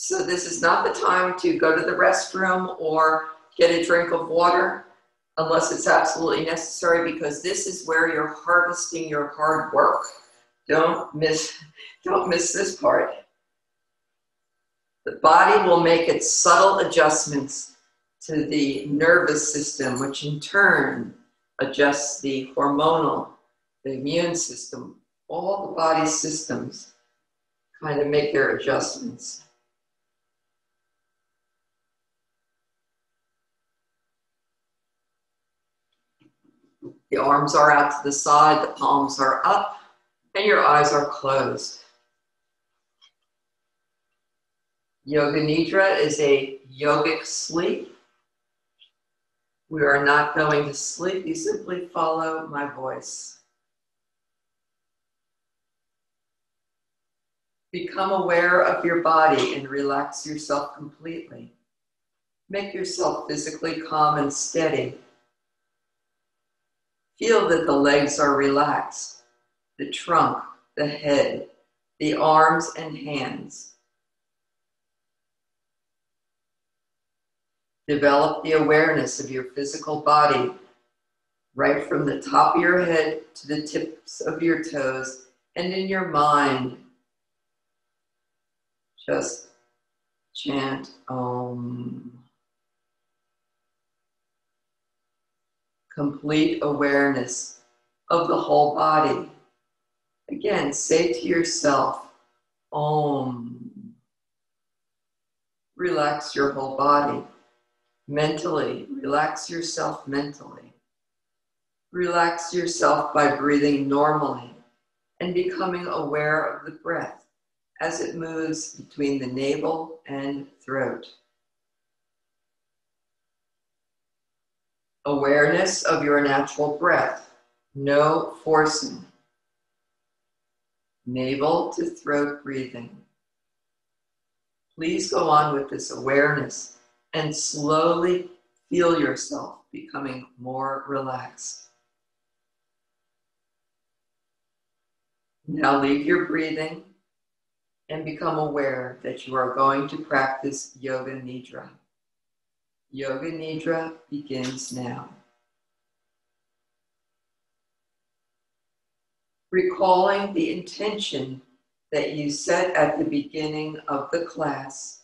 So this is not the time to go to the restroom or get a drink of water unless it's absolutely necessary because this is where you're harvesting your hard work. Don't miss, don't miss this part. The body will make its subtle adjustments to the nervous system, which in turn adjusts the hormonal, the immune system, all the body's systems kind of make their adjustments. The arms are out to the side, the palms are up, and your eyes are closed. Yoga Nidra is a yogic sleep we are not going to sleep. You simply follow my voice. Become aware of your body and relax yourself completely. Make yourself physically calm and steady. Feel that the legs are relaxed, the trunk, the head, the arms and hands. Develop the awareness of your physical body right from the top of your head to the tips of your toes and in your mind. Just chant Om. Complete awareness of the whole body. Again, say to yourself, Om. Relax your whole body mentally. Relax yourself mentally. Relax yourself by breathing normally and becoming aware of the breath as it moves between the navel and throat. Awareness of your natural breath, no forcing. Navel to throat breathing. Please go on with this awareness and slowly feel yourself becoming more relaxed. Now leave your breathing and become aware that you are going to practice Yoga Nidra. Yoga Nidra begins now. Recalling the intention that you set at the beginning of the class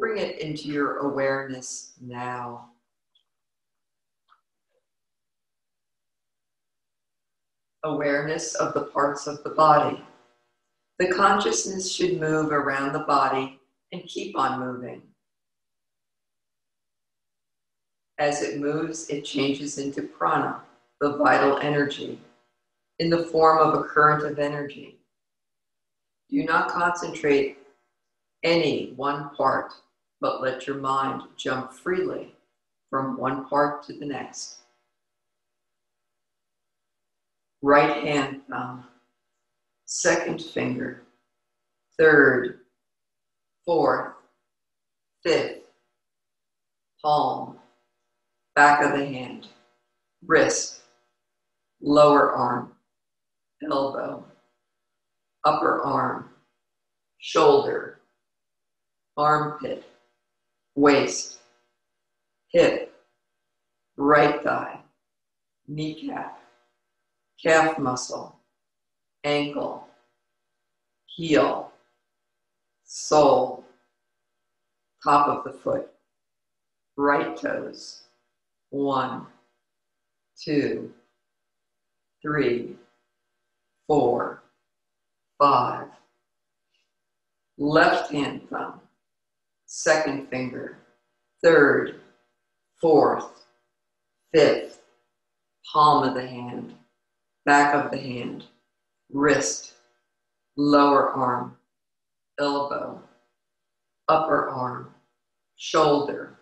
Bring it into your awareness now. awareness of the parts of the body. The consciousness should move around the body and keep on moving. As it moves, it changes into prana, the vital energy, in the form of a current of energy. Do not concentrate any one part, but let your mind jump freely from one part to the next. Right hand thumb, second finger, third, fourth, fifth, palm, back of the hand, wrist, lower arm, elbow, upper arm, shoulder, armpit, waist, hip, right thigh, kneecap, calf muscle, ankle, heel, sole, top of the foot, right toes, one, two, three, four, five. Left hand thumb, second finger, third, fourth, fifth, palm of the hand, back of the hand, wrist, lower arm, elbow, upper arm, shoulder,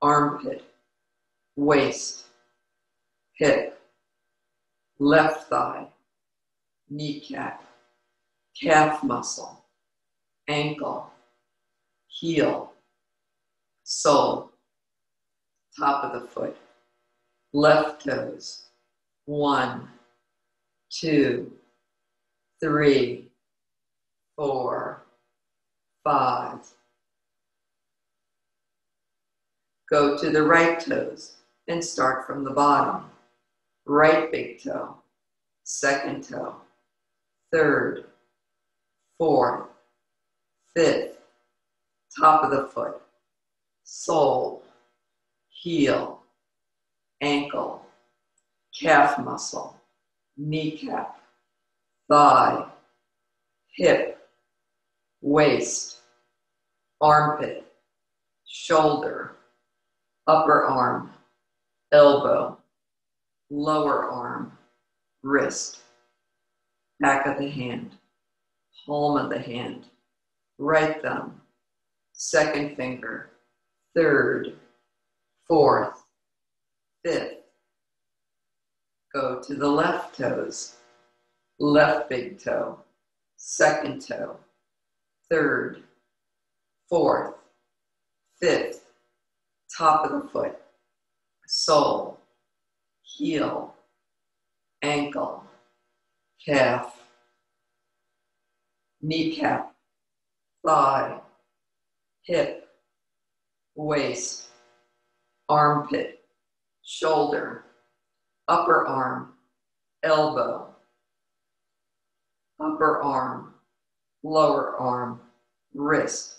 armpit, waist, hip, left thigh, kneecap, calf muscle, ankle, heel, sole, top of the foot, left toes, one, two, three, four, five. Go to the right toes and start from the bottom. Right big toe, second toe, third, fourth, fifth, top of the foot, sole, heel, ankle, calf muscle, kneecap, thigh, hip, waist, armpit, shoulder, upper arm, elbow, lower arm, wrist, back of the hand, palm of the hand, right thumb, second finger, third, fourth, fifth. Go to the left toes, left big toe, second toe, third, fourth, fifth, top of the foot, sole, heel, ankle, calf, kneecap, thigh, hip, waist, armpit, shoulder, upper arm, elbow, upper arm, lower arm, wrist,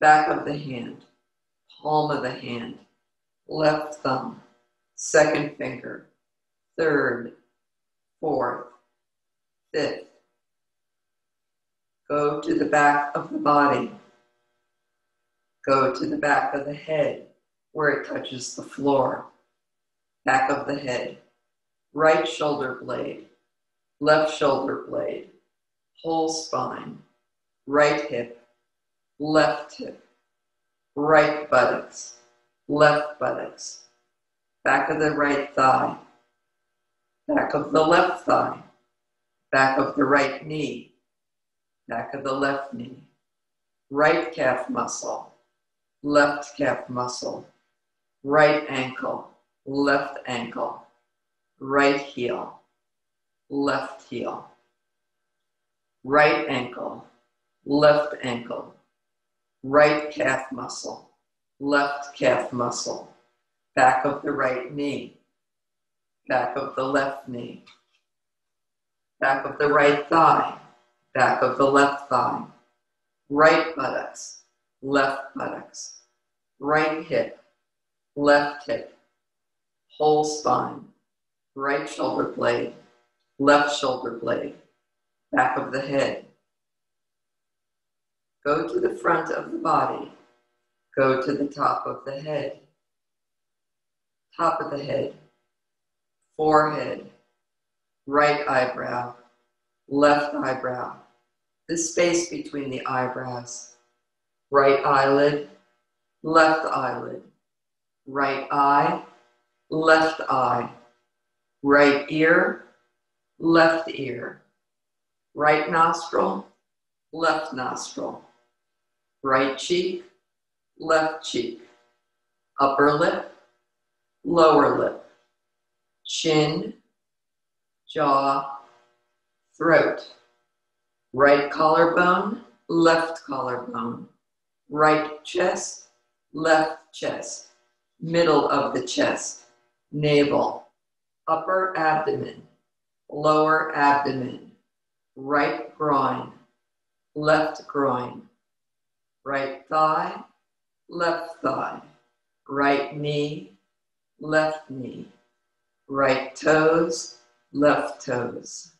back of the hand, palm of the hand, left thumb, second finger, third, fourth, fifth. Go to the back of the body. Go to the back of the head where it touches the floor. Back of the head. Right shoulder blade. Left shoulder blade. Whole spine. Right hip. Left hip. Right buttocks. Left buttocks. Back of the right thigh. Back of the left thigh. Back of the right knee. Back of the left knee. Right calf muscle. Left calf muscle. Right ankle. Left ankle. Right heel. Left heel. Right ankle. Left ankle. Right calf muscle. Left calf muscle. Back of the right knee back of the left knee, back of the right thigh, back of the left thigh, right buttocks, left buttocks, right hip, left hip, whole spine, right shoulder blade, left shoulder blade, back of the head. Go to the front of the body. Go to the top of the head. Top of the head, forehead, right eyebrow, left eyebrow, the space between the eyebrows, right eyelid, left eyelid, right eye, left eye, right ear, left ear, right nostril, left nostril, right cheek, left cheek, upper lip, lower lip, chin, jaw, throat, right collarbone, left collarbone, right chest, left chest, middle of the chest, navel, upper abdomen, lower abdomen, right groin, left groin, right thigh, left thigh, right knee, left knee, right toes, left toes.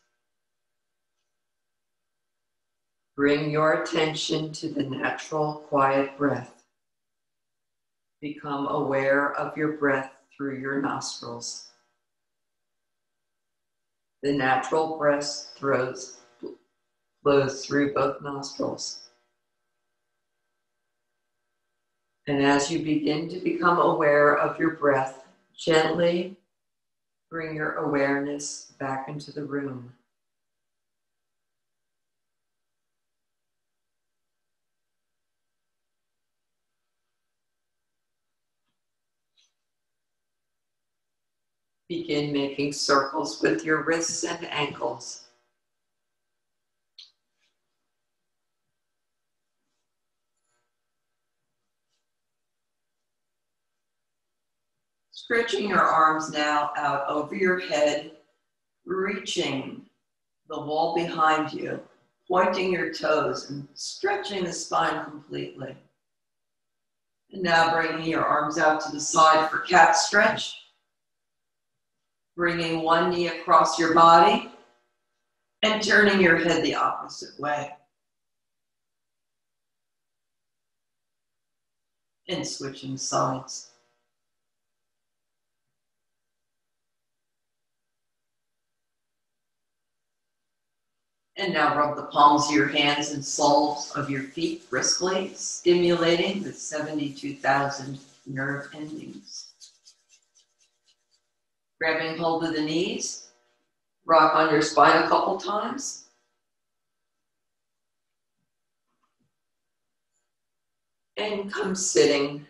Bring your attention to the natural, quiet breath. Become aware of your breath through your nostrils. The natural breath throws, flows through both nostrils. And as you begin to become aware of your breath, gently bring your awareness back into the room. Begin making circles with your wrists and ankles. Stretching your arms now out over your head, reaching the wall behind you, pointing your toes and stretching the spine completely. And now bringing your arms out to the side for cat stretch. Bringing one knee across your body and turning your head the opposite way. And switching sides. And now rub the palms of your hands and soles of your feet briskly, stimulating the 72,000 nerve endings. Grabbing hold of the knees, rock on your spine a couple times. And come sitting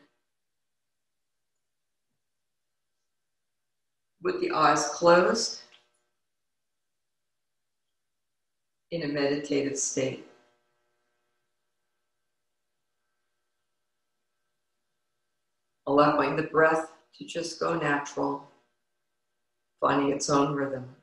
with the eyes closed. In a meditative state. Allowing the breath to just go natural, finding its own rhythm.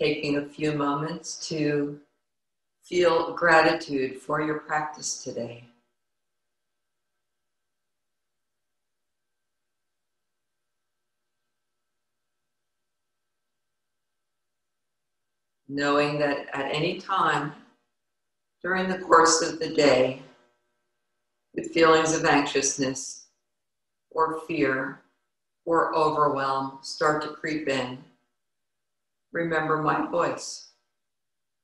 Taking a few moments to feel gratitude for your practice today. Knowing that at any time during the course of the day, with feelings of anxiousness or fear or overwhelm start to creep in, remember my voice.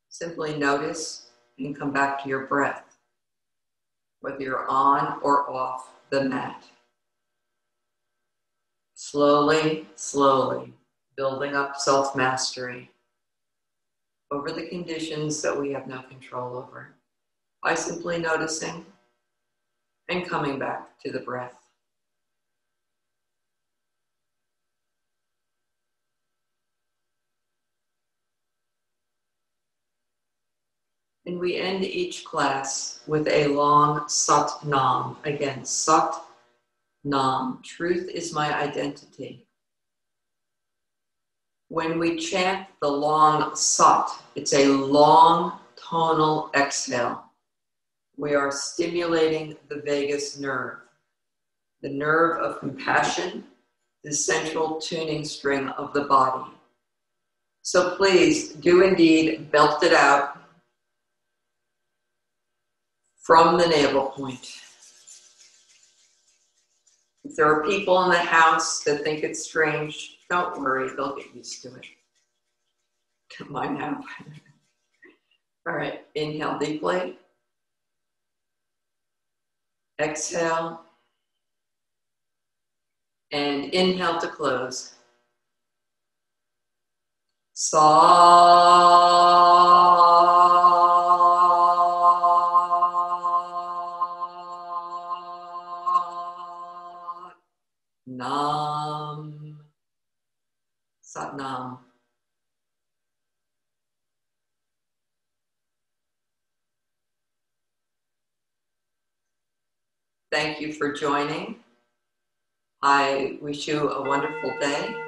Simply notice and come back to your breath, whether you're on or off the mat. Slowly, slowly, building up self mastery over the conditions that we have no control over by simply noticing and coming back to the breath. And we end each class with a long Sat Nam. Again, Sat Nam. Truth is my identity. When we chant the long Sat, it's a long tonal exhale. We are stimulating the vagus nerve, the nerve of compassion, the central tuning string of the body. So please do indeed belt it out from the navel point. If there are people in the house that think it's strange, don't worry, they'll get used to it. Mine have. [laughs] All right, inhale deeply. Exhale. And inhale to close. Saw. Thank you for joining. I wish you a wonderful day